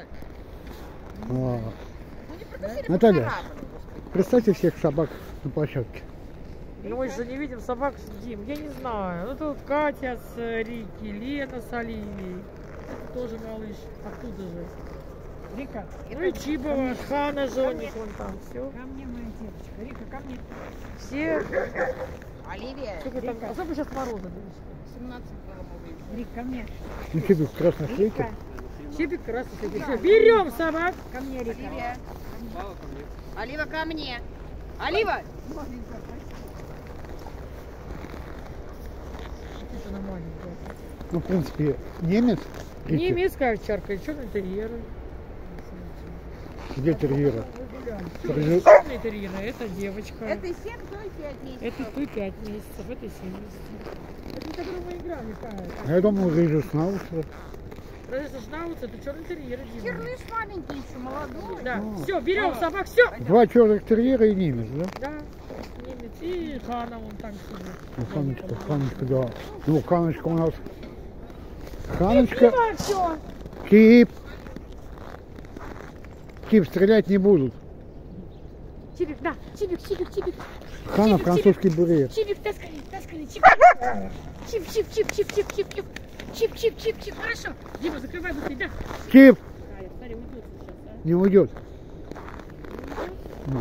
А, Ну бы Наталья. Представьте всех собак на площадке. Ну мы же не видим собак, Дим, я не знаю. Ну тут Катя с э, Рики, Лена с Оливией. Тоже малыш, оттуда же. Рика, Ну и Чибова, Хана, Жоник, вон там, все. ко мне, моя девочка. Рика, ко мне. Все. Оливия, Сколько там, а сколько сейчас мороза будет? 17 было бы. Рик, ко мне. Ну, тебе в красной Рика, Чипик красный. Все, берем собак. ко мне, Рика. Оливия. Олива ко мне. Олива! Ну, в принципе, немец. Рики. Немецкая овчарка, черный терьер. Где терьера? Держи. Черный терьер, это девочка. Это 7, то и 5 месяцев. Это той 5 месяцев, это 7 месяцев. Это с которым мы играли, Кая. А я думал, Рыжий шнауц, это черный терьер. Черныш маленький еще, молодой. Да, А. все, берем собак, все. Два черных терьера и немец, да? Да, немец. И Хана вон там сидит. Ну, Ханочка, Ханочка, да. Ну, Ханочка у нас. Ханочка. Кип. Кип стрелять не будут. Чипик, да, чипик, чипик, чипик. Хана французский бурьер. Чипик, таскали, таскали, чип. Чип, чип, чип, чип, чип, чип, чип. Чип, чип, чип, чип, хорошо. Дима, закрывай быстрее, да. Сейчас, а. не уйдет. Ну.